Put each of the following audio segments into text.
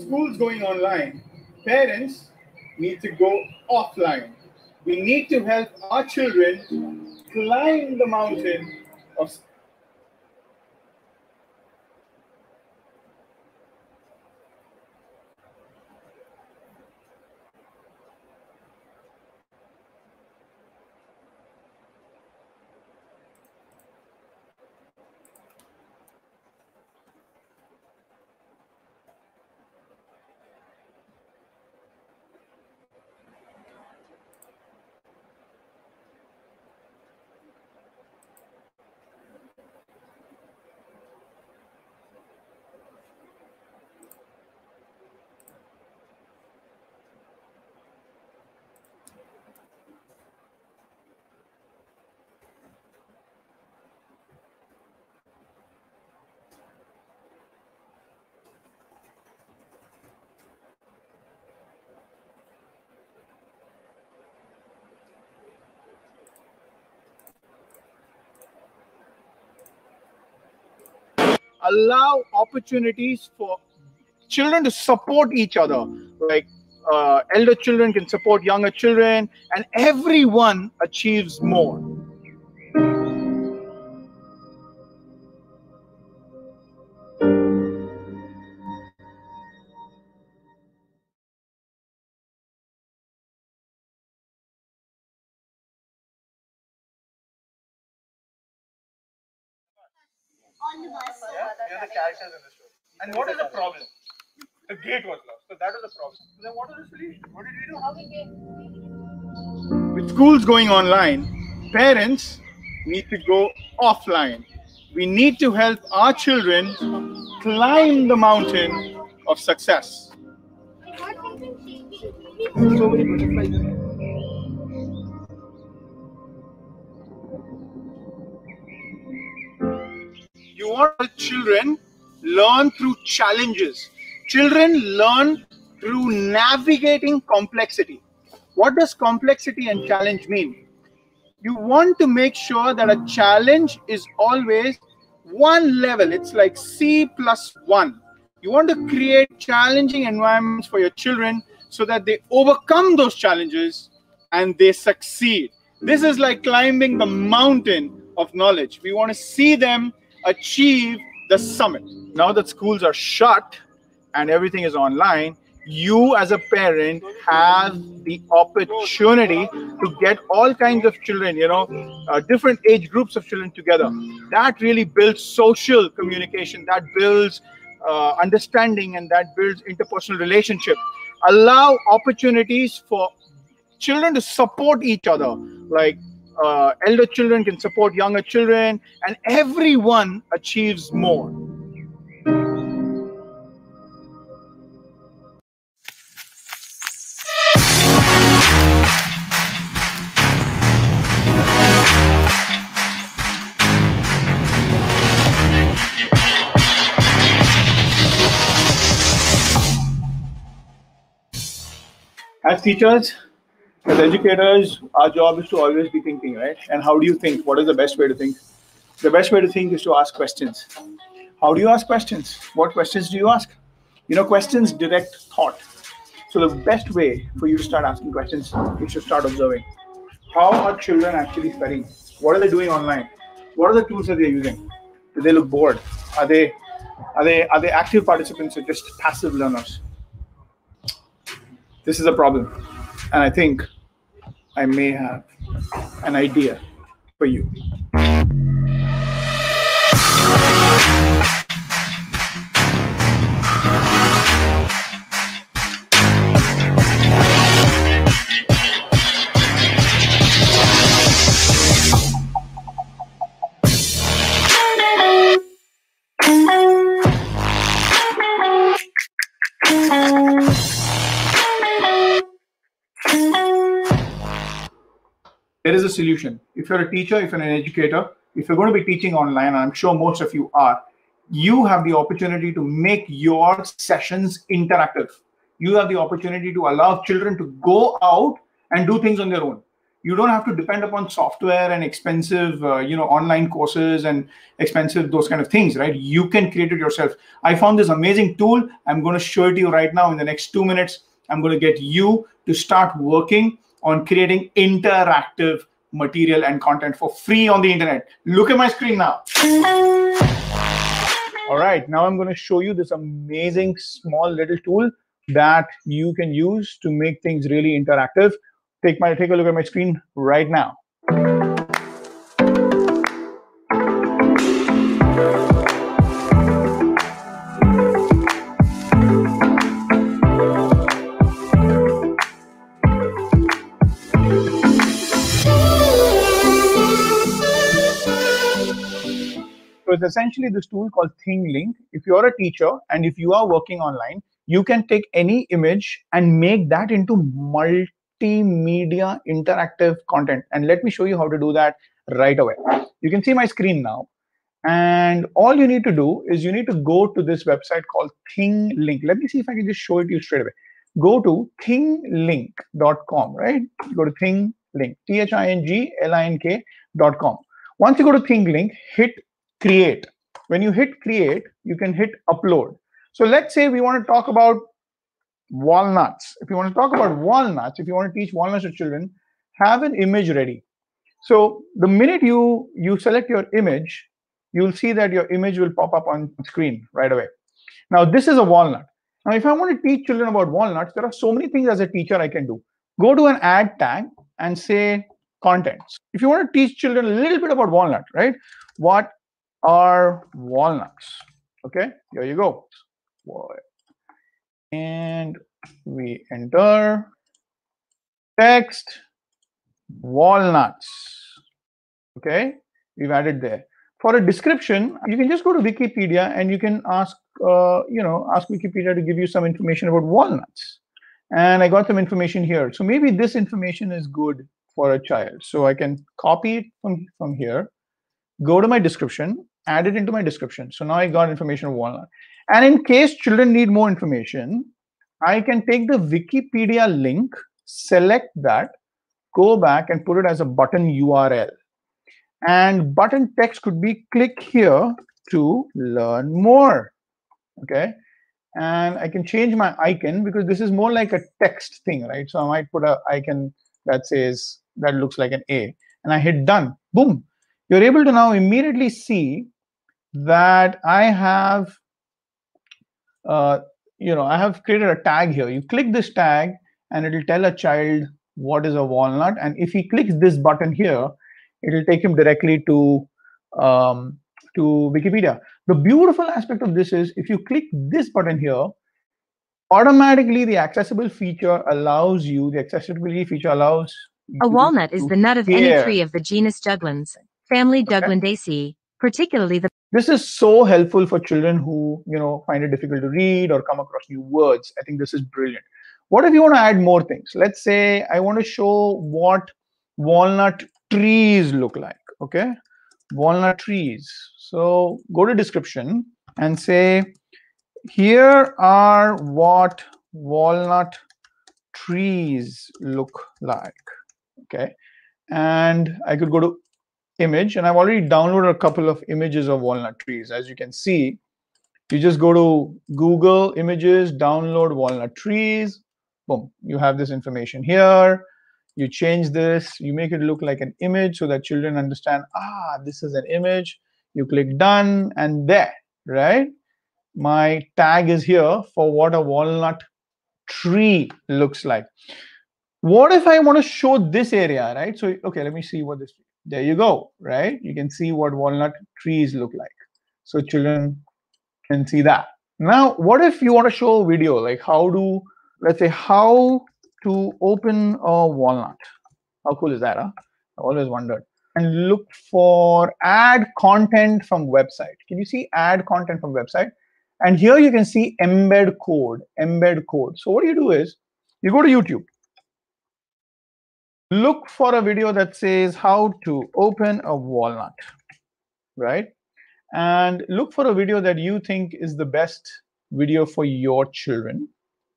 schools going online, parents need to go offline. We need to help our children climb the mountain of allow opportunities for children to support each other. Like uh, elder children can support younger children, and everyone achieves more. On the bus. Yeah, the characters in the story. And what is the problem? The gate was lost. So that was the problem. So then what was the solution? What did we do? How we get With schools going online, parents need to go offline. We need to help our children climb the mountain of success. So many butterflies. Want children learn through challenges. Children learn through navigating complexity. What does complexity and challenge mean? You want to make sure that a challenge is always one level. It's like C plus one. You want to create challenging environments for your children so that they overcome those challenges and they succeed. This is like climbing the mountain of knowledge. We want to see them achieve the summit. Now that schools are shut and everything is online, you as a parent have the opportunity to get all kinds of children, you know, uh, different age groups of children together. That really builds social communication, that builds uh, understanding, and that builds interpersonal relationship. Allow opportunities for children to support each other like uh, elder children can support younger children and everyone achieves more. As teachers as educators, our job is to always be thinking, right? And how do you think? What is the best way to think? The best way to think is to ask questions. How do you ask questions? What questions do you ask? You know, questions direct thought. So the best way for you to start asking questions is to start observing. How are children actually studying? What are they doing online? What are the tools that they're using? Do they look bored? Are they are they are they active participants or just passive learners? This is a problem. And I think I may have an idea for you. There is a solution. If you're a teacher, if you're an educator, if you're going to be teaching online, I'm sure most of you are, you have the opportunity to make your sessions interactive. You have the opportunity to allow children to go out and do things on their own. you don't have to depend upon software and expensive uh, you know online courses and expensive those kind of things right you can create it yourself i found this amazing tool i'm going to show it to you right now in the next two minutes i'm going to get you to start working on creating interactive material and content for free on the internet. Look at my screen now. All right now i'm going to show you this amazing small little tool that you can use to make things really interactive. Take my take a look at my screen right now. So it's essentially this tool called ThingLink. If you're a teacher and if you are working online, you can take any image and make that into multimedia interactive content. And let me show you how to do that right away. You can see my screen now. And all you need to do is you need to go to this website called ThingLink. Let me see if I can just show it to you straight away. Go to thinglink.com, right? Go to ThingLink, T-H-I-N-G-L-I-N-K.com. Once you go to ThingLink, hit create. When you hit create, you can hit upload. So let's say we want to talk about walnuts. If you want to talk about walnuts, if you want to teach walnuts to children, have an image ready. So the minute you you select your image, you'll see that your image will pop up on screen right away. Now this is a walnut. Now if I want to teach children about walnuts, there are so many things as a teacher I can do. Go to an ad tag and say contents. If you want to teach children a little bit about walnut, right? What are walnuts? Okay, here you go and we enter text walnuts. Okay, we've added there. For a description, you can just go to Wikipedia and you can ask, uh, you know, ask Wikipedia to give you some information about walnuts. And I got some information here. So maybe this information is good for a child. So I can copy it from, from here, go to my description, add it into my description. So now I got information of walnut. And in case children need more information, I can take the Wikipedia link, select that, go back and put it as a button URL. And button text could be click here to learn more. Okay. And I can change my icon because this is more like a text thing, right? So I might put a icon that says that looks like an A and I hit done. Boom. You're able to now immediately see that I have uh, you know, I have created a tag here. You click this tag and it will tell a child what is a walnut. And if he clicks this button here, it will take him directly to um, to Wikipedia. The beautiful aspect of this is if you click this button here, automatically the accessible feature allows you, the accessibility feature allows a walnut is the nut of any tree of the genus Juglans, family Juglandaceae, particularly the this is so helpful for children who you know find it difficult to read or come across new words. I think this is brilliant. What if you want to add more things? Let's say i want to show what walnut trees look like okay? Walnut trees. So go to description and say here are what walnut trees look like okay? And i could go to image and I've already downloaded a couple of images of walnut trees. As you can see, you just go to Google images, download walnut trees, boom, you have this information here. You change this, you make it look like an image so that children understand, ah, this is an image. You click done and there, right? My tag is here for what a walnut tree looks like. What if I want to show this area, right? So, okay, let me see what this there you go, right? You can see what walnut trees look like. So children can see that. Now, what if you want to show a video, like how do, let's say, how to open a walnut? How cool is that, huh? I always wondered. And look for add content from website. Can you see add content from website? And here you can see embed code, embed code. So what you do is you go to YouTube look for a video that says how to open a walnut, right? And look for a video that you think is the best video for your children.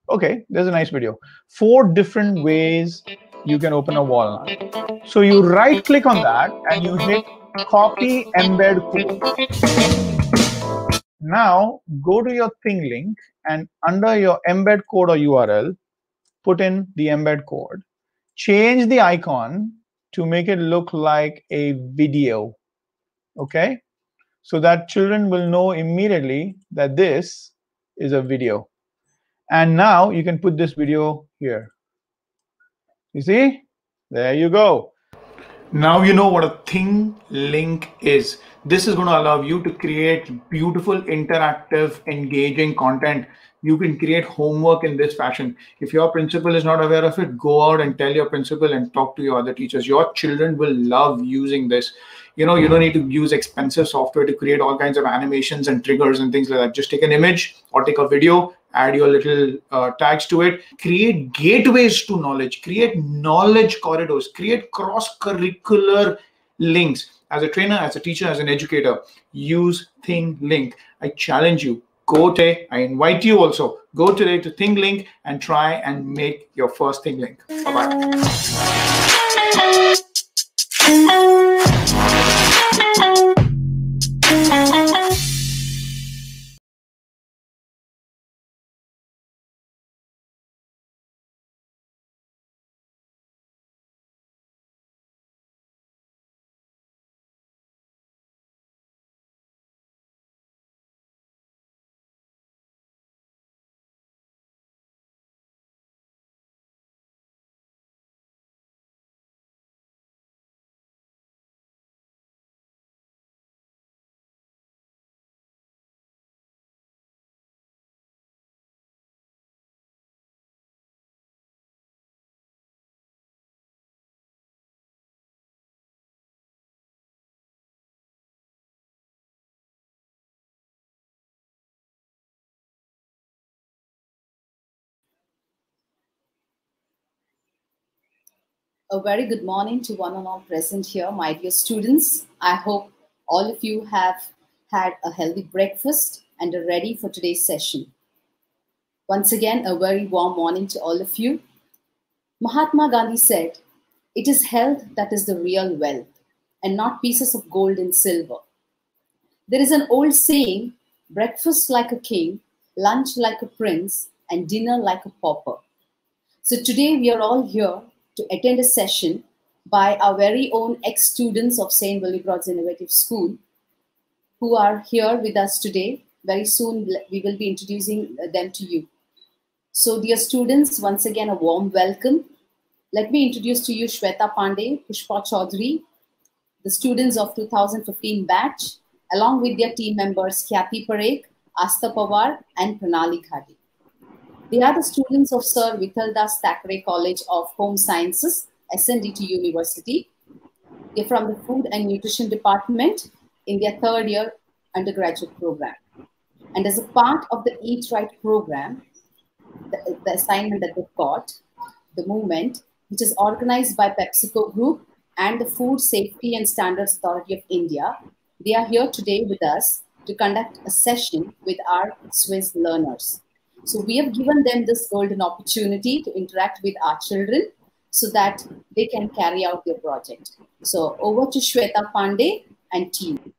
Okay, there's a nice video. Four different ways you can open a walnut. So you right click on that and you hit copy embed code. Now go to your ThingLink and under your embed code or URL, put in the embed code. Change the icon to make it look like a video. Okay? So that children will know immediately that this is a video. And now you can put this video here. You see? There you go. Now you know what a thing link is. This is going to allow you to create beautiful, interactive, engaging content. You can create homework in this fashion. If your principal is not aware of it, go out and tell your principal and talk to your other teachers. Your children will love using this. You know, you don't need to use expensive software to create all kinds of animations and triggers and things like that. Just take an image or take a video add your little uh, tags to it. Create gateways to knowledge. Create knowledge corridors. Create cross curricular links. As a trainer as a teacher as an educator use ThingLink i challenge you. Go today i invite you also. Go today to ThingLink and try and make your first ThingLink bye bye A very good morning to one and all present here, my dear students. I hope all of you have had a healthy breakfast and are ready for today's session. Once again, a very warm morning to all of you. Mahatma Gandhi said, It is health that is the real wealth, and not pieces of gold and silver. There is an old saying breakfast like a king, lunch like a prince, and dinner like a pauper. So today we are all here to attend a session by our very own ex-students of St. Willibrord's Innovative School who are here with us today. Very soon we will be introducing them to you. So dear students, once again a warm welcome. Let me introduce to you Shweta Pandey, Pushpa Chaudhary, the students of 2015 batch, along with their team members Khyati Parekh, Asta Pawar and Pranali Ghati. They are the students of Sir Vithaldas Thackersey College of Home Sciences, SNDT University. They're from the Food and Nutrition Department in their third year undergraduate program. And as a part of the Eat Right program, the, the assignment that they've got, the movement, which is organized by PepsiCo Group and the Food Safety and Standards Authority of India, they are here today with us to conduct a session with our Swiss learners. So we have given them this golden opportunity to interact with our children so that they can carry out their project. So over to Shweta Pandey and team.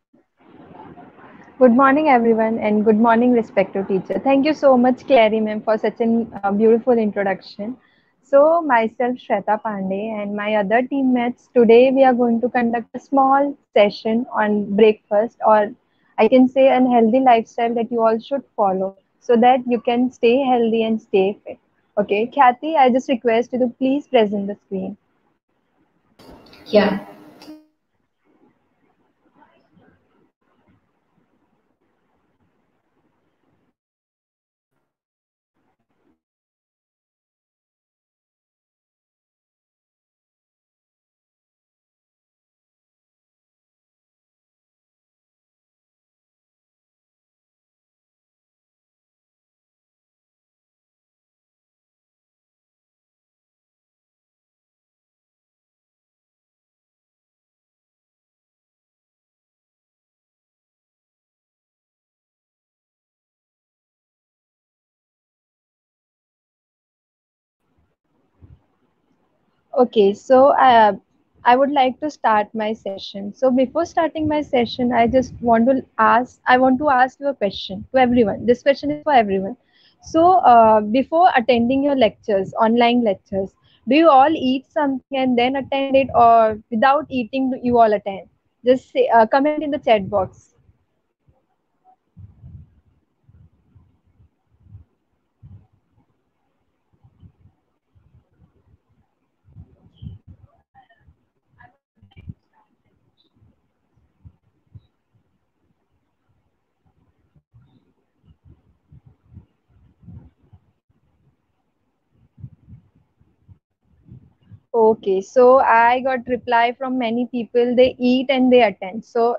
Good morning, everyone, and good morning, respected teacher. Thank you so much, Carrie ma'am, for such a uh, beautiful introduction. So, myself, Shweta Pandey, and my other teammates, today we are going to conduct a small session on breakfast, or I can say, a healthy lifestyle that you all should follow so that you can stay healthy and stay fit. Okay, Kathy, I just request you to please present the screen. Yeah. Okay, so uh, I would like to start my session. So before starting my session, I just want to ask, I want to ask you a question to everyone. This question is for everyone. So uh, before attending your lectures, online lectures, do you all eat something and then attend it or without eating, do you all attend? Just say, uh, comment in the chat box. Okay, so I got reply from many people. They eat and they attend. So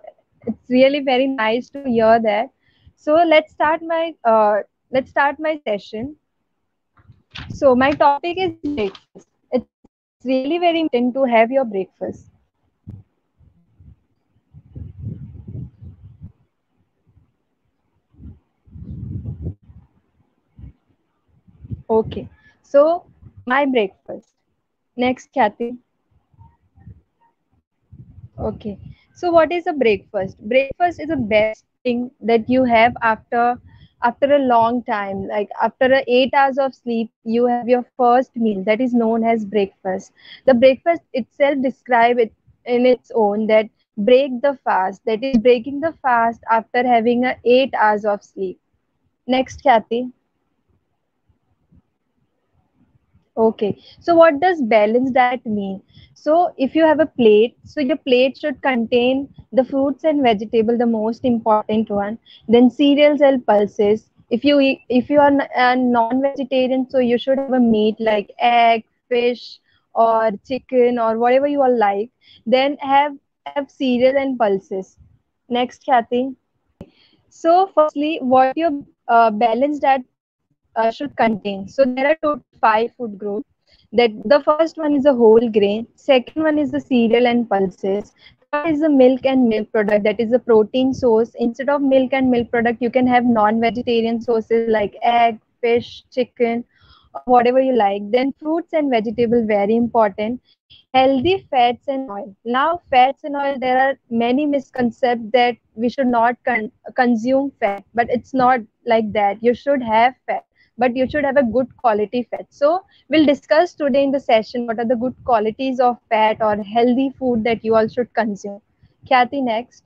it's really very nice to hear that. So let's start my uh, let's start my session. So my topic is breakfast. It's really very important to have your breakfast. Okay, so my breakfast. Next, Kathy. Okay. So what is a breakfast? Breakfast is the best thing that you have after after a long time. Like after eight hours of sleep, you have your first meal that is known as breakfast. The breakfast itself describe it in its own that break the fast. That is breaking the fast after having a eight hours of sleep. Next, Kathy. Okay, so what does balanced diet mean? So if you have a plate, so your plate should contain the fruits and vegetable, the most important one, then cereals and pulses. If you eat, if you are a non-vegetarian, so you should have a meat like egg, fish, or chicken, or whatever you all like. Then have have cereal and pulses. Next, Kathy. So firstly, what your uh, balanced diet uh, should contain. So there are two five food groups. That the first one is a whole grain. Second one is the cereal and pulses. Third is the milk and milk product. That is a protein source. Instead of milk and milk product, you can have non-vegetarian sources like egg, fish, chicken, whatever you like. Then fruits and vegetable very important. Healthy fats and oil. Now fats and oil, there are many misconceptions that we should not con- consume fat, but it's not like that. You should have fat but you should have a good quality fat. So we'll discuss today in the session what are the good qualities of fat or healthy food that you all should consume. Kathy, next.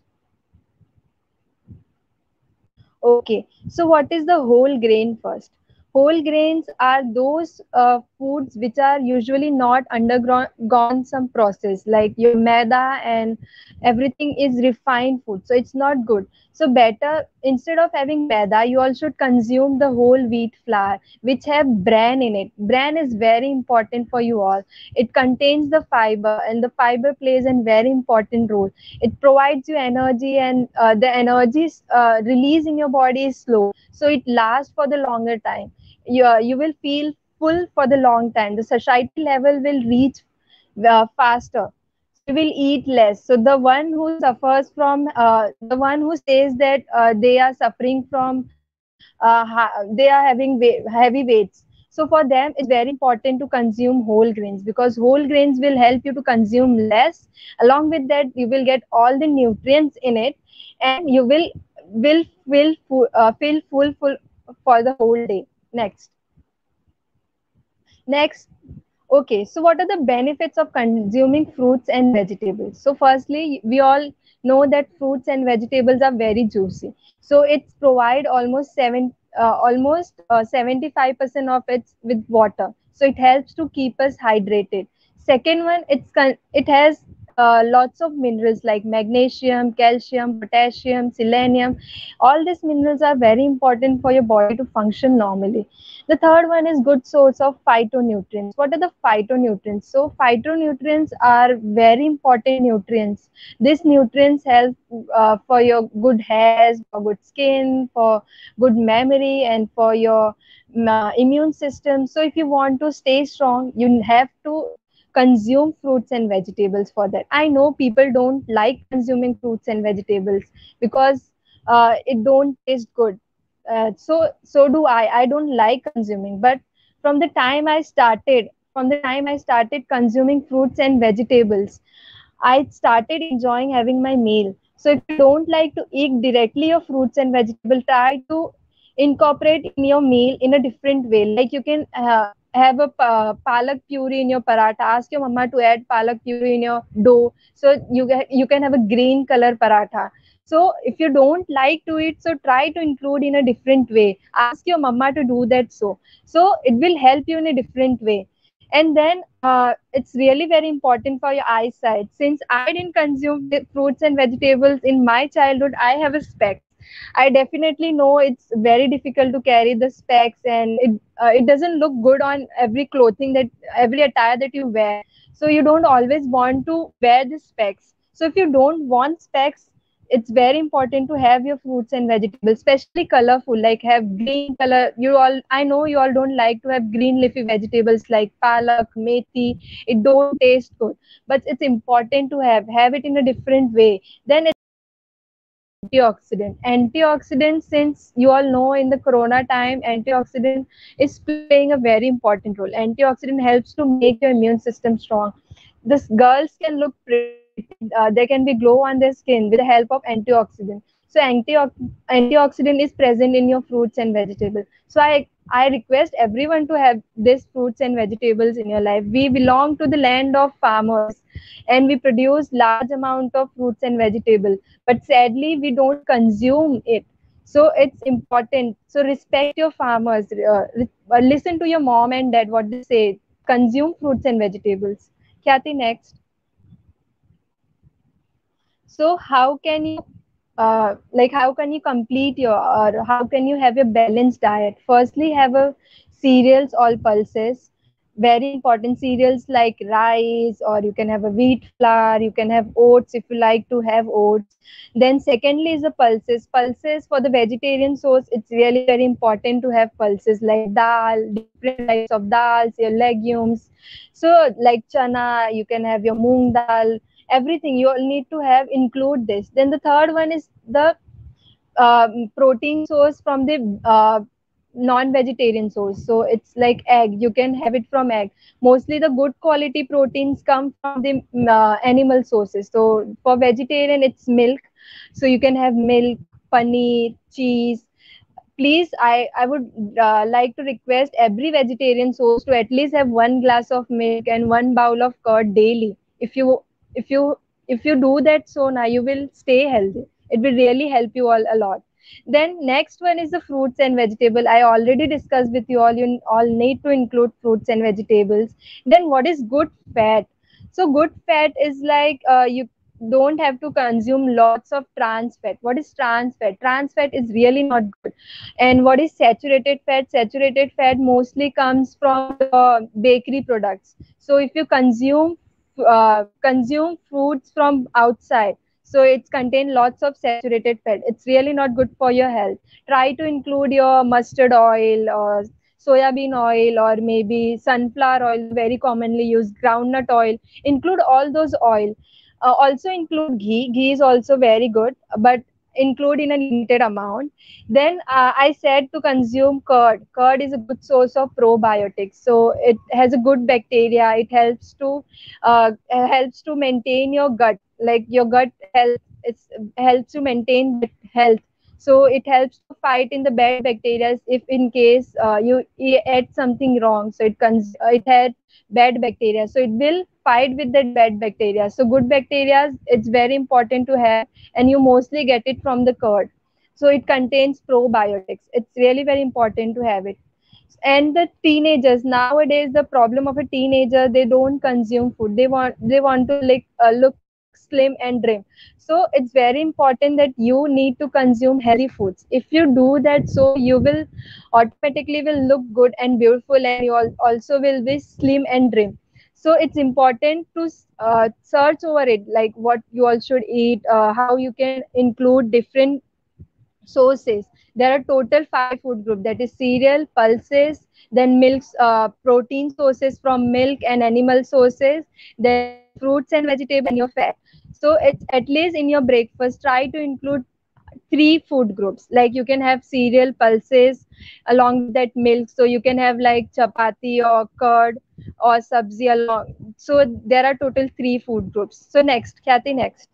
Okay, so what is the whole grain first? Whole grains are those uh, foods which are usually not undergone some process, like your maida and everything is refined food. So it's not good. So better instead of having maida, you all should consume the whole wheat flour, which have bran in it. Bran is very important for you all. It contains the fiber, and the fiber plays a very important role. It provides you energy, and uh, the energy uh, release in your body is slow, so it lasts for the longer time you, you will feel full for the long time the satiety level will reach uh, faster will eat less. So the one who suffers from uh, the one who says that uh, they are suffering from uh, they are having heavy weights. So for them it's very important to consume whole grains because whole grains will help you to consume less. Along with that you will get all the nutrients in it and you will will will uh, feel full full for the whole day. Next. Next okay so what are the benefits of consuming fruits and vegetables? So firstly we all know that fruits and vegetables are very juicy. So it's provide almost seven uh, almost uh, 75% of it with water. So it helps to keep us hydrated. Second one it's it has uh, lots of minerals like magnesium, calcium, potassium, selenium. All these minerals are very important for your body to function normally. The third one is good source of phytonutrients. What are the phytonutrients? So phytonutrients are very important nutrients. These nutrients help uh, for your good hairs, for good skin, for good memory, and for your uh, immune system. So if you want to stay strong, you have to consume fruits and vegetables for that i know people don't like consuming fruits and vegetables because uh, it don't taste good uh, so so do i i don't like consuming but from the time i started from the time I started consuming fruits and vegetables, I started enjoying having my meal. So if you don't like to eat directly your fruits and vegetables, try to incorporate in your meal in a different way. Like you can uh, have a uh, palak puree in your paratha. Ask your mama to add palak puree in your dough, so you get you can have a green color paratha. So if you don't like to eat, so try to include in a different way. Ask your mama to do that. So so it will help you in a different way. And then uh, it's really very important for your eyesight. Since I didn't consume fruits and vegetables in my childhood, I have a specs I definitely know it's very difficult to carry the specs and it uh, it doesn't look good on every clothing that every attire that you wear. So you don't always want to wear the specs. So if you don't want specs, it's very important to have your fruits and vegetables, especially colorful, like have green color. You all, I know you all don't like to have green leafy vegetables like palak, methi. It don't taste good, but it's important to have have it in a different way. Then antioxidant. Antioxidant since you all know in the corona time antioxidant is playing a very important role. Antioxidant helps to make your immune system strong. This girls can look pretty uh, can be glow on their skin with the help of antioxidant. So antiox- antioxidant is present in your fruits and vegetables. So i i request everyone to have these fruits and vegetables in your life. We belong to the land of farmers and we produce large amount of fruits and vegetables but sadly we don't consume it. So it's important. So respect your farmers uh, uh, listen to your mom and dad what they say. Consume fruits and vegetables. Kathy, next? So how can you uh, like how can you complete your or how can you have a balanced diet? Firstly have a cereals all pulses very important cereals like rice or you can have a wheat flour you can have oats if you like to have oats. Then secondly is the pulses. Pulses for the vegetarian source it's really very important to have pulses like dal different types of dals your legumes. So like chana you can have your moong dal everything you all need to have include this. Then the third one is the uh, protein source from the uh, non-vegetarian source. So it's like egg. You can have it from egg. Mostly the good quality proteins come from the uh, animal sources. So for vegetarian it's milk. So you can have milk paneer cheese. Please i i would uh, like to request every vegetarian source to at least have one glass of milk and one bowl of curd daily. If you if you if you do that so now you will stay healthy. It will really help you all a lot then next one is the fruits and vegetable. I already discussed with you all you all need to include fruits and vegetables. Then what is good fat? So good fat is like uh, you don't have to consume lots of trans fat. What is trans fat? Trans fat is really not good. And what is saturated fat? Saturated fat mostly comes from uh, bakery products. So if you consume uh, consume fruits from outside so it's contain lots of saturated fat. It's really not good for your health. Try to include your mustard oil or soya bean oil or maybe sunflower oil very commonly used groundnut oil. Include all those oil. Uh, also include ghee. Ghee is also very good but include in a limited amount. Then uh, i said to consume curd. Curd is a good source of probiotics. So it has a good bacteria. It helps to uh, helps to maintain your gut like your gut health it helps to maintain health. So it helps to fight in the bad bacteria if in case uh, you ate something wrong. So it cons- it had bad bacteria. So it will fight with that bad bacteria. So good bacteria it's very important to have and you mostly get it from the curd. So it contains probiotics. It's really very important to have it. And the teenagers nowadays the problem of a teenager they don't consume food. They want they want to like uh, look slim and trim. So it's very important that you need to consume healthy foods. If you do that so you will automatically will look good and beautiful and you also will be slim and trim. So it's important to uh, search over it like what you all should eat uh, how you can include different sources. There are total five food group that is cereal pulses then milks uh, protein sources from milk and animal sources then fruits and vegetables in your fat so it's at least in your breakfast try to include three food groups. Like you can have cereal pulses along with that milk. So you can have like chapati or curd or sabzi along. So there are total three food groups. So next kathy next.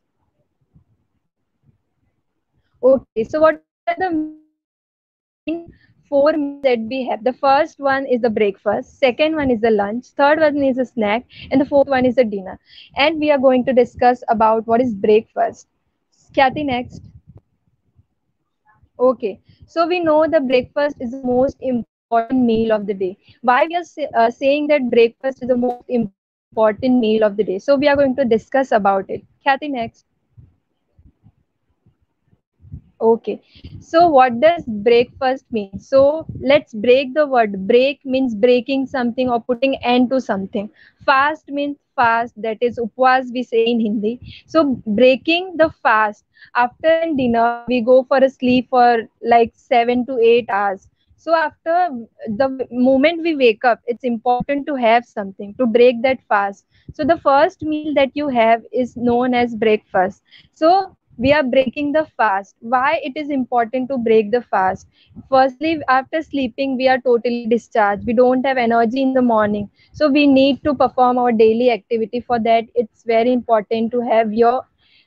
Okay so what are the four that we have. The first one is the breakfast second one is the lunch third one is a snack and the fourth one is the dinner. And we are going to discuss about what is breakfast. Kathy next. Okay. So we know the breakfast is the most important meal of the day. Why we are say, uh, saying that breakfast is the most important meal of the day? So we are going to discuss about it. Kathy next okay. So what does breakfast mean? So let's break the word. Break means breaking something or putting end to something. Fast means fast. That is upwas we say in hindi. So breaking the fast. After dinner we go for a sleep for like 7 to 8 hours. So after the moment we wake up it's important to have something to break that fast. So the first meal that you have is known as breakfast. So we are breaking the fast. Why it is important to break the fast? Firstly after sleeping we are totally discharged. We don't have energy in the morning. So we need to perform our daily activity for that. It's very important to have your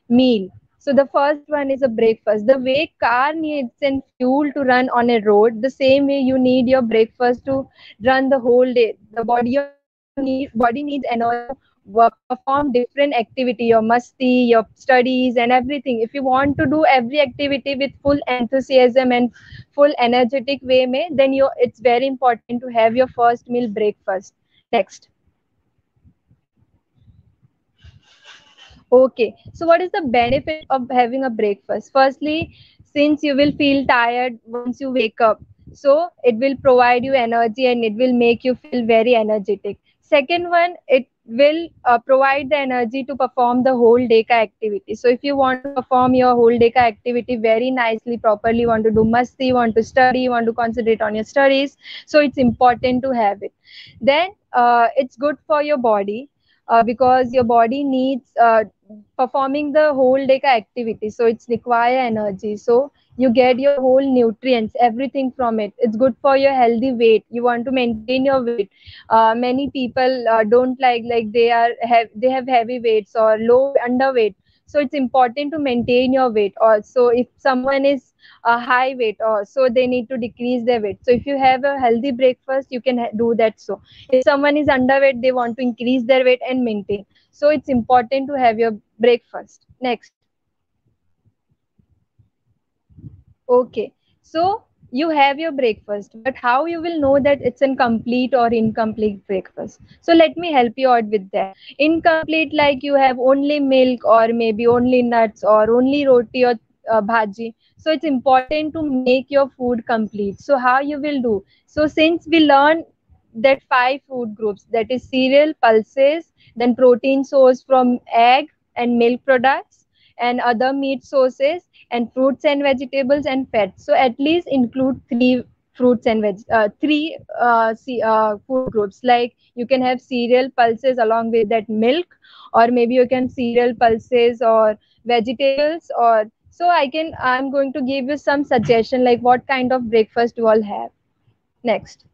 meal. So the first one is a breakfast. The way car needs and fuel to run on a road the same way you need your breakfast to run the whole day. The body need, body needs energy work, perform different activity, your musti, your studies and everything. If you want to do every activity with full enthusiasm and full energetic way, mein, then you it's very important to have your first meal breakfast. Next. Okay, so what is the benefit of having a breakfast? Firstly, since you will feel tired once you wake up, so it will provide you energy and it will make you feel very energetic. Second one, it will uh, provide the energy to perform the whole day activity. So if you want to perform your whole day activity very nicely, properly, want to do musti, want to study, want to concentrate on your studies, so it's important to have it. Then uh, it's good for your body uh, because your body needs uh, performing the whole day activity. So it's require energy. So you get your whole nutrients everything from it. It's good for your healthy weight. You want to maintain your weight. Uh, many people uh, don't like like they are have they have heavy weights or low underweight. So it's important to maintain your weight also. If someone is a high weight or so they need to decrease their weight. So if you have a healthy breakfast you can do that so. If someone is underweight they want to increase their weight and maintain. So it's important to have your breakfast. Next Okay, so you have your breakfast, but how you will know that it's a complete or incomplete breakfast? So let me help you out with that. Incomplete, like you have only milk or maybe only nuts or only roti or uh, bhaji. So it's important to make your food complete. So how you will do? So since we learn that five food groups, that is cereal, pulses, then protein source from egg and milk products, and other meat sources and fruits and vegetables and fats. So at least include three fruits and veg uh, three uh, uh, food groups. Like you can have cereal pulses along with that milk or maybe you can cereal pulses or vegetables or so i can i'm going to give you some suggestion like what kind of breakfast you all have. Next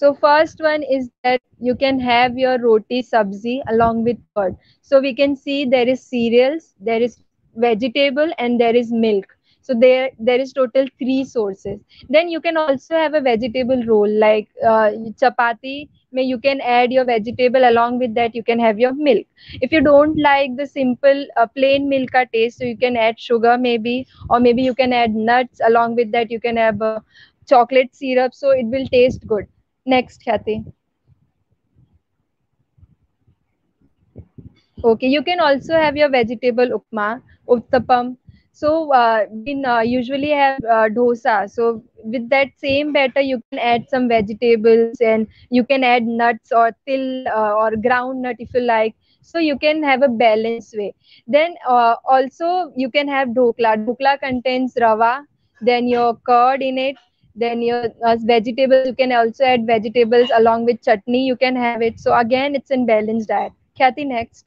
So first one is that you can have your roti sabzi along with curd. So we can see there is cereals, there is vegetable and there is milk. So there there is total three sources. Then you can also have a vegetable roll like uh, chapati. May you can add your vegetable along with that. You can have your milk. If you don't like the simple uh, plain milk taste, so you can add sugar maybe, or maybe you can add nuts along with that. You can have uh, chocolate syrup, so it will taste good Next, Kathy. Okay, you can also have your vegetable upma, uttapam. So uh, we uh, usually have uh, dosa. So with that same batter, you can add some vegetables and you can add nuts or til uh, or ground nut if you like. So you can have a balanced way. Then uh, also you can have dhokla. Dhokla contains rava, then your curd in it, then your uh, vegetables you can also add vegetables along with chutney you can have it so again it's in balanced diet kathy next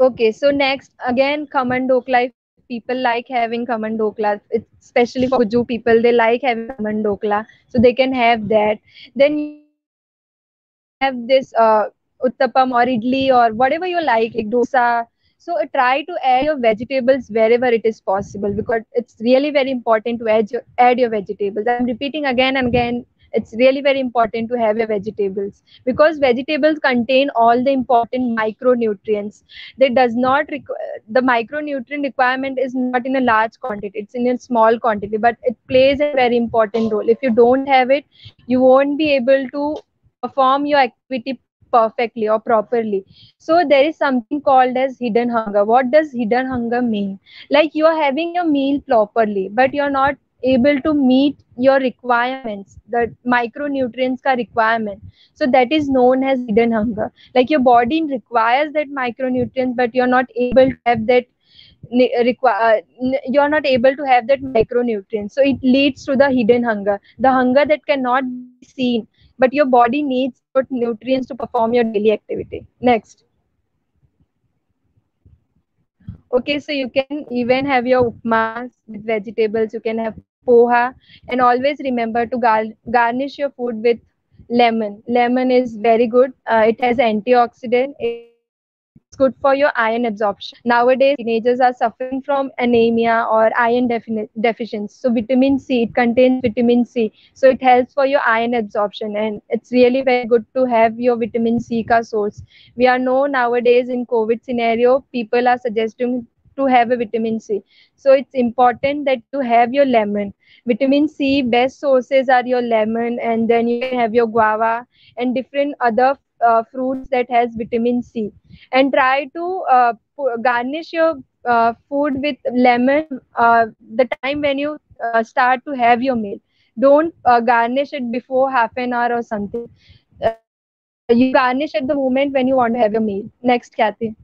Okay, so next again, khaman dhokla. People like having khaman dhokla, it's especially for Guju people, they like having khaman dhokla, so they can have that. Then you have this uh, uttapam or idli or whatever you like, like dosa. So uh, try to add your vegetables wherever it is possible because it's really very important to add your add your vegetables. I'm repeating again and again it's really very important to have your vegetables because vegetables contain all the important micronutrients that does not the micronutrient requirement is not in a large quantity it's in a small quantity but it plays a very important role if you don't have it you won't be able to perform your activity perfectly or properly. So there is something called as hidden hunger. What does hidden hunger mean? Like you are having a meal properly but you're not able to meet your requirements the micronutrients ka requirement. So that is known as hidden hunger. Like your body requires that micronutrients but you're not able to have that require uh, you're not able to have that micronutrient so it leads to the hidden hunger. The hunger that cannot be seen but your body needs nutrients to perform your daily activity. Next. Okay so you can even have your upmas with vegetables. You can have poha. And always remember to gar- garnish your food with lemon. Lemon is very good. Uh, it has antioxidant. It's good for your iron absorption. Nowadays teenagers are suffering from anemia or iron defi- deficiency. So vitamin c it contains vitamin c. So it helps for your iron absorption and it's really very good to have your vitamin c ka source. We are know nowadays in covid scenario people are suggesting to have a vitamin c. So it's important that you have your lemon. Vitamin c best sources are your lemon and then you can have your guava and different other uh, fruits that has vitamin c. And try to uh, garnish your uh, food with lemon uh, the time when you uh, start to have your meal. Don't uh, garnish it before half an hour or something. You garnish at the moment when you want to have your meal. Next kathy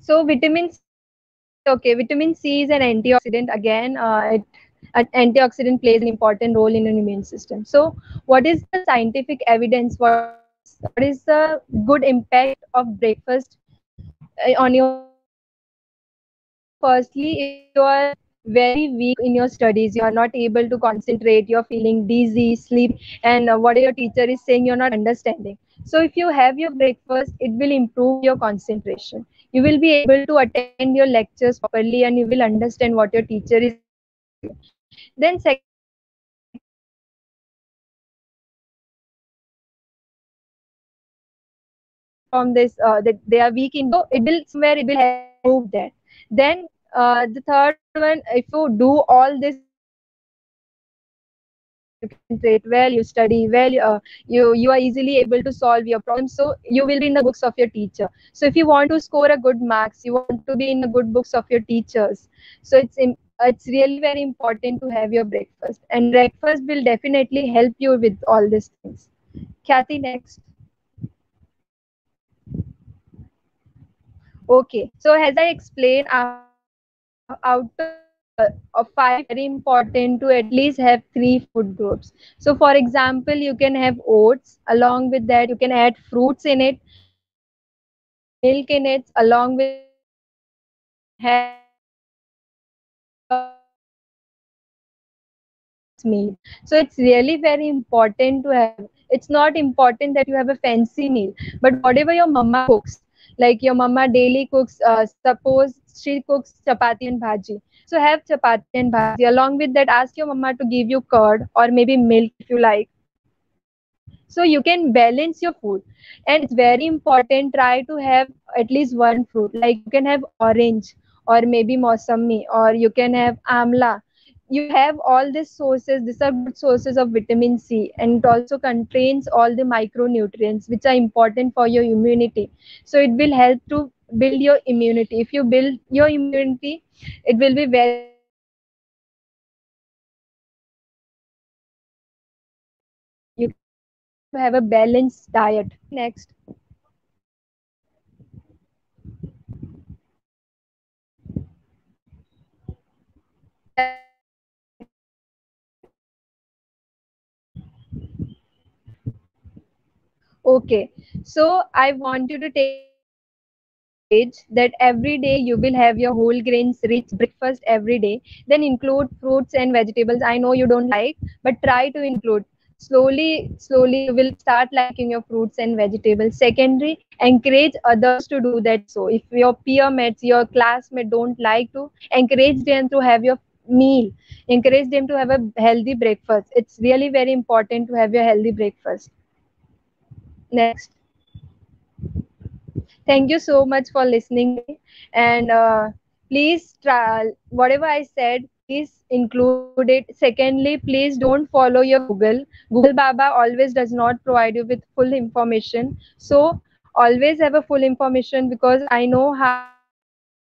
so vitamin c okay vitamin c is an antioxidant. Again uh, it an antioxidant plays an important role in an immune system. So what is the scientific evidence? What, what is the good impact of breakfast uh, on your firstly if you are very weak in your studies you are not able to concentrate you're feeling dizzy sleep and uh, what your teacher is saying you're not understanding. So if you have your breakfast it will improve your concentration. You will be able to attend your lectures properly and you will understand what your teacher is then second from this uh, that they are weak in so it will somewhere it will improve that. Then uh, the third one if you do all this you concentrate well you study well uh, you you are easily able to solve your problems so you will be in the books of your teacher. So if you want to score a good marks you want to be in the good books of your teachers. So it's it's really very important to have your breakfast. And breakfast will definitely help you with all these things. Kathy next. Okay so as i explained out uh, of five very important to at least have three food groups. So for example you can have oats. Along with that you can add fruits in it milk in it. Along with meal. So it's really very important to have it's not important that you have a fancy meal but whatever your mama cooks like your mama daily cooks uh, suppose she cooks chapati and bhaji. So have chapati and bhaji. Along with that ask your mama to give you curd or maybe milk if you like. So you can balance your food. And it's very important try to have at least one fruit. Like you can have orange or maybe mosami or you can have amla. You have all these sources these are good sources of vitamin c and it also contains all the micronutrients which are important for your immunity. So it will help to build your immunity. If you build your immunity it will be very you have a balanced diet. Next Okay. So I want you to take that every day you will have your whole grains rich breakfast every day. Then include fruits and vegetables. I know you don't like but try to include. Slowly slowly you will start liking your fruits and vegetables. Secondary encourage others to do that. So if your peer mates your classmate don't like to encourage them to have your meal. Encourage them to have a healthy breakfast. It's really very important to have your healthy breakfast next. Thank you so much for listening and uh, please try whatever i said please include it. Secondly please don't follow your google. Google baba always does not provide you with full information. So always have a full information because i know how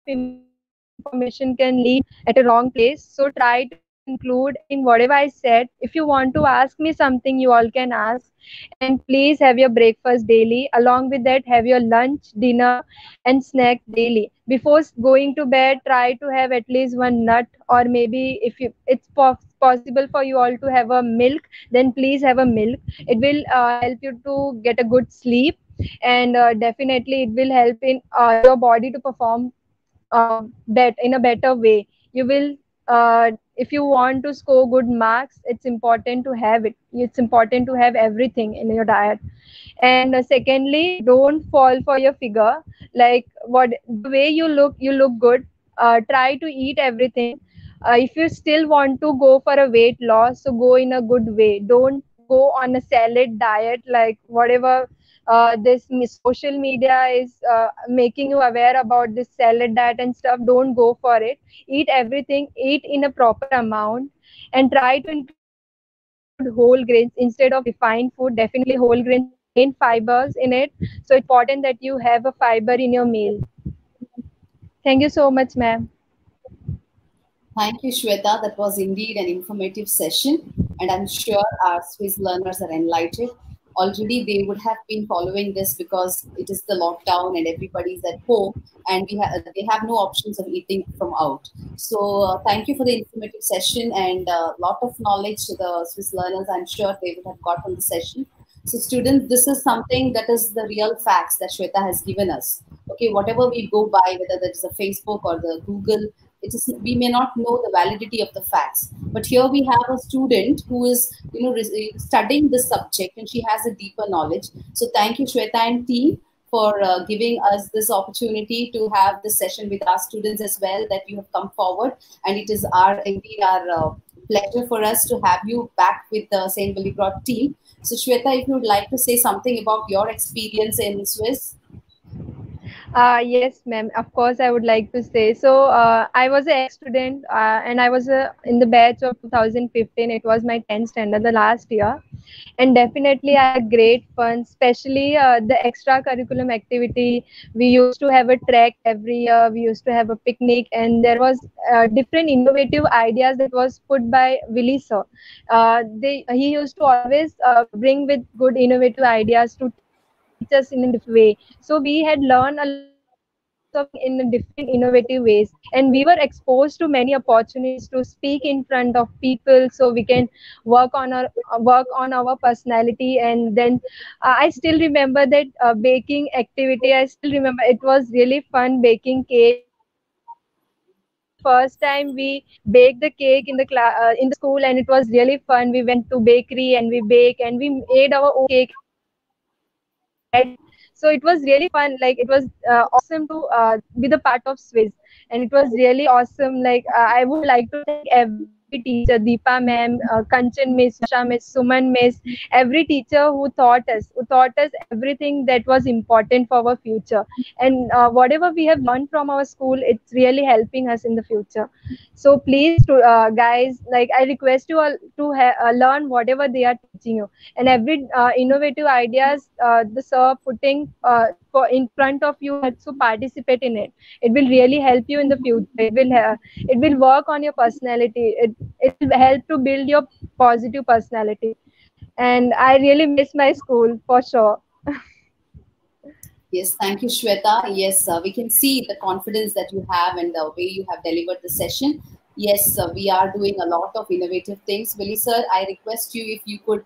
information can lead at a wrong place. So try to include in whatever i said. If you want to ask me something you all can ask. And please have your breakfast daily. Along with that have your lunch dinner and snack daily. Before going to bed try to have at least one nut or maybe if you it's possible for you all to have a milk then please have a milk. It will uh, help you to get a good sleep and uh, definitely it will help in uh, your body to perform uh, bet in a better way. You will uh, if you want to score good marks it's important to have it. It's important to have everything in your diet. And uh, secondly don't fall for your figure. Like what the way you look you look good uh, try to eat everything. Uh, if you still want to go for a weight loss so go in a good way. Don't go on a salad diet like whatever uh, this social media is uh, making you aware about this salad diet and stuff. Don't go for it. Eat everything. Eat in a proper amount and try to include whole grains instead of refined food. Definitely whole grains contain fibers in it. So important that you have a fiber in your meal. Thank you so much ma'am. Thank you, Shweta. That was indeed an informative session, and I'm sure our Swiss learners are enlightened already they would have been following this because it is the lockdown and everybody's at home and we have they have no options of eating from out. So uh, thank you for the informative session and a uh, lot of knowledge to the swiss learners. I'm sure they would have got from the session. So students this is something that is the real facts that shweta has given us. Okay whatever we go by whether that is the facebook or the google it is we may not know the validity of the facts but here we have a student who is you know studying this subject and she has a deeper knowledge so thank you shweta and team for uh, giving us this opportunity to have this session with our students as well that you have come forward and it is our indeed our uh, pleasure for us to have you back with the St. Willibrord team. So Shweta, if you would like to say something about your experience in Swiss. Uh, yes, ma'am. Of course, I would like to say. So, uh, I was a student, uh, and I was uh, in the batch of 2015. It was my 10th standard, the last year, and definitely I had great fun. Especially uh, the extracurriculum activity. We used to have a trek every year. We used to have a picnic, and there was uh, different innovative ideas that was put by Willie sir. they he used to always bring with good innovative ideas to us in a different way. So we had learned a lot in different innovative ways. And we were exposed to many opportunities to speak in front of people so we can work on our work on our personality. And then uh, i still remember that uh, baking activity. I still remember it was really fun baking cake. First time we baked the cake in the class uh, in the school and it was really fun. We went to bakery and we bake and we made our own cake so it was really fun like it was uh, awesome to uh, be the part of swiss and it was really awesome like uh, i would like to thank every teacher deepa ma'am uh, kanchan miss Sha miss suman miss every teacher who taught us who taught us everything that was important for our future. And uh, whatever we have learned from our school it's really helping us in the future. So please uh, guys like i request you all to uh, learn whatever they are teaching you. And every uh, innovative ideas uh, the sir putting for in front of you to participate in it it will really help you in the future it will uh, it will work on your personality it, it will help to build your positive personality and i really miss my school for sure Yes, thank you, Shweta. Yes, uh, we can see the confidence that you have and the way you have delivered the session. Yes, uh, we are doing a lot of innovative things. Willie, sir, I request you if you could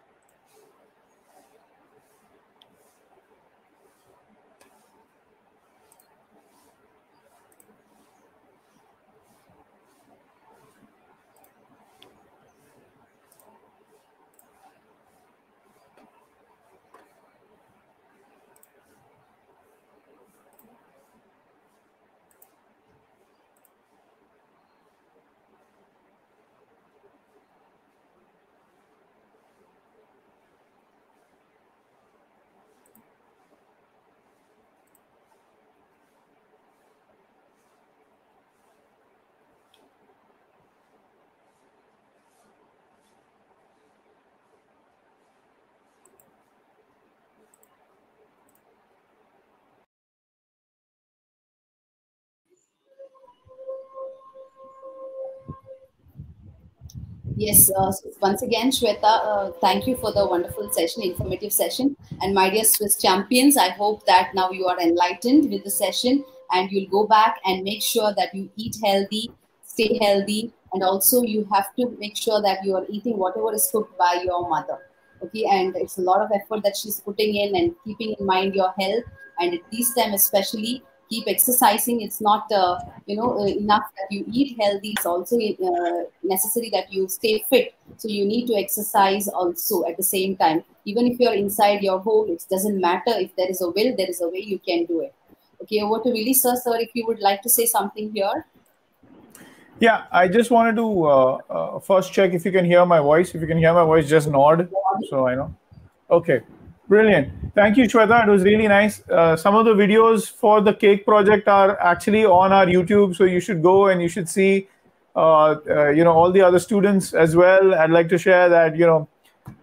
Yes, uh, once again, Shweta, uh, thank you for the wonderful session, informative session. And my dear Swiss champions, I hope that now you are enlightened with the session and you'll go back and make sure that you eat healthy, stay healthy, and also you have to make sure that you are eating whatever is cooked by your mother. Okay, and it's a lot of effort that she's putting in and keeping in mind your health. And at this time, especially, keep exercising it's not uh, you know uh, enough that you eat healthy it's also uh, necessary that you stay fit so you need to exercise also at the same time even if you're inside your home it doesn't matter if there is a will there is a way you can do it okay over to Willie sir sir if you would like to say something here yeah, I just wanted to uh, uh, first check if you can hear my voice. If you can hear my voice, just nod so I know. Okay. Brilliant. Thank you, Shweta. It was really nice. Uh, some of the videos for the cake project are actually on our YouTube, so you should go and you should see, uh, uh, you know, all the other students as well. I'd like to share that, you know,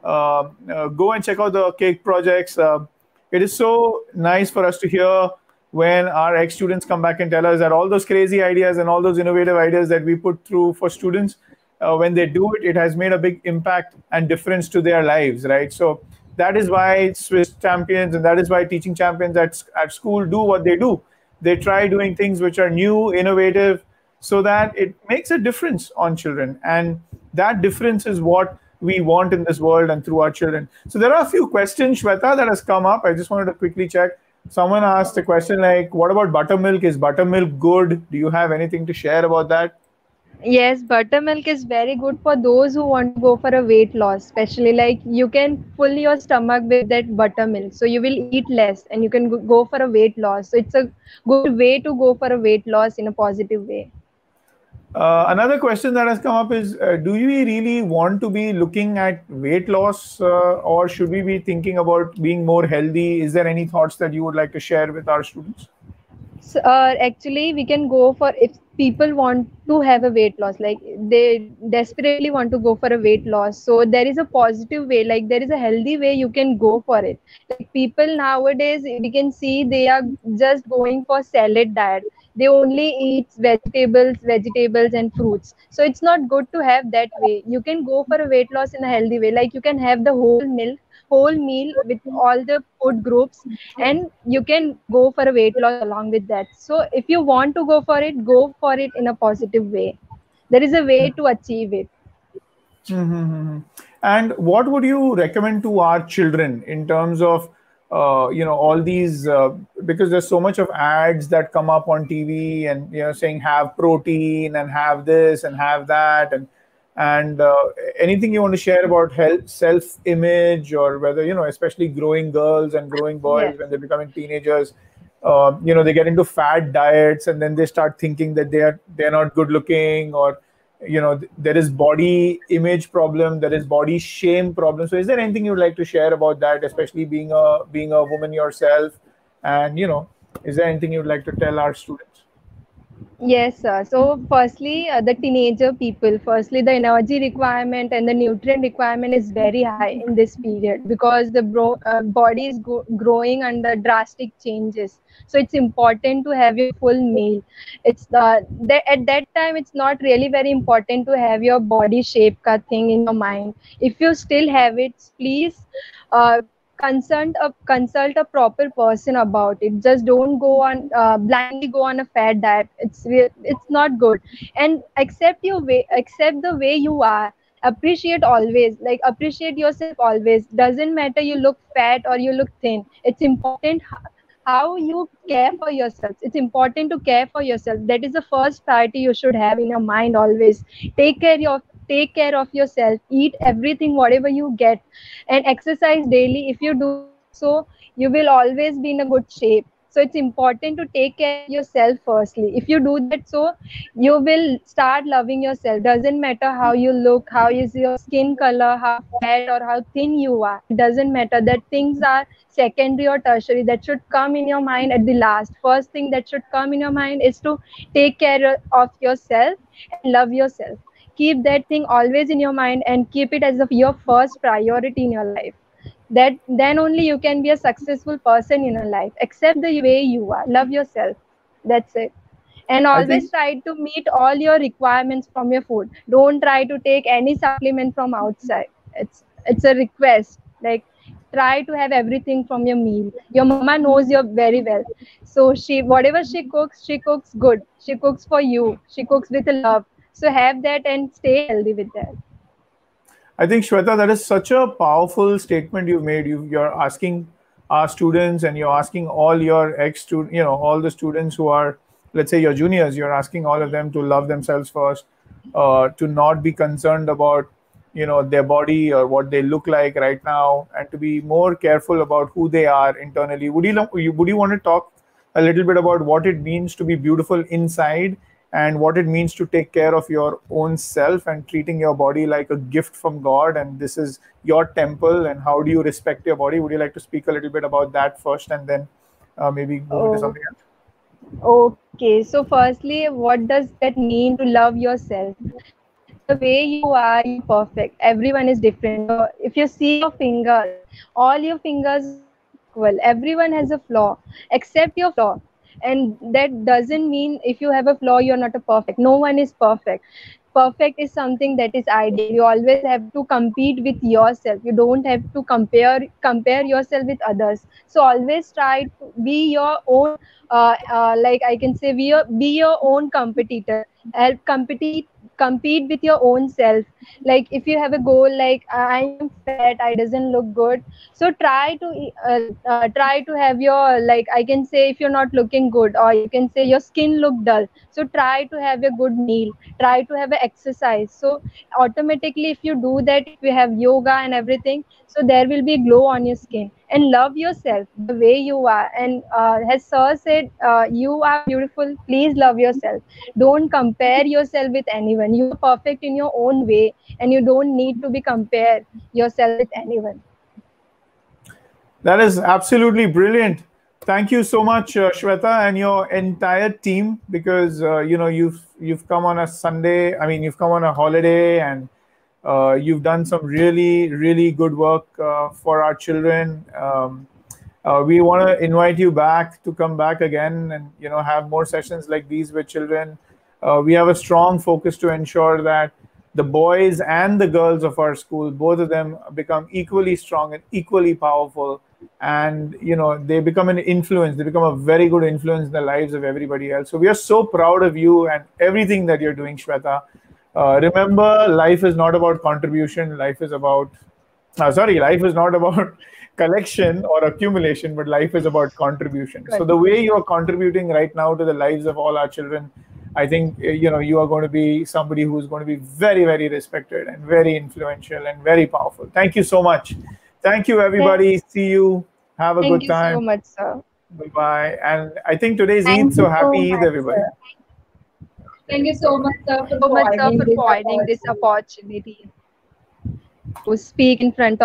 uh, uh, go and check out the cake projects. Uh, it is so nice for us to hear when our ex-students come back and tell us that all those crazy ideas and all those innovative ideas that we put through for students, when they do it, it has made a big impact and difference to their lives, right? So that is why Swiss champions and that is why teaching champions at, at school do what they do. They try doing things which are new, innovative, so that it makes a difference on children. And that difference is what we want in this world and through our children. So there are a few questions, Shweta, that has come up. I just wanted to quickly check. Someone asked a question like, what about buttermilk? Is buttermilk good? Do you have anything to share about that? Yes, buttermilk is very good for those who want to go for a weight loss, especially like you can fill your stomach with that buttermilk. So you will eat less and you can go for a weight loss. So it's a good way to go for a weight loss in a positive way. Uh, another question that has come up is uh, Do we really want to be looking at weight loss uh, or should we be thinking about being more healthy? Is there any thoughts that you would like to share with our students? So, uh, actually, we can go for if people want to have a weight loss like they desperately want to go for a weight loss. So there is a positive way like there is a healthy way you can go for it. Like people nowadays we can see they are just going for salad diet. They only eat vegetables vegetables and fruits. So it's not good to have that way. You can go for a weight loss in a healthy way. Like you can have the whole milk whole meal with all the food groups and you can go for a weight loss along with that. So if you want to go for it go for it in a positive way. There is a way to achieve it. Mm-hmm. and what would you recommend to our children in terms of uh, you know all these uh, because there's so much of ads that come up on tv and you know saying have protein and have this and have that and and uh, anything you want to share about health self image or whether you know especially growing girls and growing boys yes. when they're becoming teenagers uh, you know they get into fad diets and then they start thinking that they are they're not good looking or you know there is body image problem there is body shame problem. So is there anything you'd like to share about that especially being a being a woman yourself? And you know is there anything you'd like to tell our students Yes, sir. So, firstly, uh, the teenager people, firstly, the energy requirement and the nutrient requirement is very high in this period because the bro- uh, body is go- growing under drastic changes. So, it's important to have your full meal. It's the, the at that time, it's not really very important to have your body shape cut thing in your mind. If you still have it, please. Uh, consult a consult a proper person about it. Just don't go on uh, blindly go on a fad diet it's it's not good. And accept your way accept the way you are. Appreciate always like appreciate yourself always. Doesn't matter you look fat or you look thin. It's important how you care for yourself. It's important to care for yourself. That is the first priority you should have in your mind always. Take care of take care of yourself eat everything whatever you get and exercise daily. If you do so you will always be in a good shape. So it's important to take care of yourself firstly. If you do that so you will start loving yourself. Doesn't matter how you look how is your skin color how fat or how thin you are. It doesn't matter. That things are secondary or tertiary that should come in your mind at the last. First thing that should come in your mind is to take care of yourself and love yourself keep that thing always in your mind and keep it as of your first priority in your life. That then only you can be a successful person in your life. Accept the way you are. Love yourself. That's it. And always think- try to meet all your requirements from your food. Don't try to take any supplement from outside. It's it's a request. Like try to have everything from your meal. Your mama knows you very well. So she whatever she cooks she cooks good. She cooks for you. She cooks with love so have that and stay healthy with that I think Shweta, that is such a powerful statement you've made. You, you're asking our students, and you're asking all your ex student, you know, all the students who are, let's say, your juniors. You're asking all of them to love themselves first, uh, to not be concerned about, you know, their body or what they look like right now, and to be more careful about who they are internally. Would you would you want to talk a little bit about what it means to be beautiful inside? And what it means to take care of your own self and treating your body like a gift from God. And this is your temple. And how do you respect your body? Would you like to speak a little bit about that first and then uh, maybe move Oh. into something else? Okay, so firstly, what does that mean to love yourself? The way you are, you're perfect. Everyone is different. If you see your finger, all your fingers equal. Everyone has a flaw, except your flaw. And that doesn't mean if you have a flaw, you're not a perfect. No one is perfect. Perfect is something that is ideal. You always have to compete with yourself. You don't have to compare compare yourself with others. So always try to be your own uh, uh, like I can say, be your, be your own competitor. Help compete compete with your own self. Like if you have a goal, like I am fat, I doesn't look good. So try to uh, uh, try to have your like I can say if you're not looking good, or you can say your skin look dull. So try to have a good meal. Try to have an exercise. So automatically, if you do that, if you have yoga and everything, so there will be glow on your skin and love yourself the way you are and uh, as sir said uh, you are beautiful please love yourself don't compare yourself with anyone you are perfect in your own way and you don't need to be compared yourself with anyone That is absolutely brilliant. Thank you so much, uh, Shweta, and your entire team, because uh, you know you've you've come on a Sunday. I mean, you've come on a holiday, and uh, you've done some really really good work uh, for our children. Um, uh, we want to invite you back to come back again, and you know have more sessions like these with children. Uh, we have a strong focus to ensure that the boys and the girls of our school, both of them, become equally strong and equally powerful and you know they become an influence they become a very good influence in the lives of everybody else so we are so proud of you and everything that you're doing shweta uh, remember life is not about contribution. Life is about uh, sorry life is not about collection or accumulation but life is about contribution. So the way you are contributing right now to the lives of all our children i think uh, you know you are going to be somebody who's going to be very very respected and very influential and very powerful. Thank you so much. Thank you everybody. See you. Have a thank good time. Thank you so much sir. Bye bye and i think today's Thank eid so you so happy eid everybody Thank you so much, sir, for so much sir for this providing this opportunity to speak in front of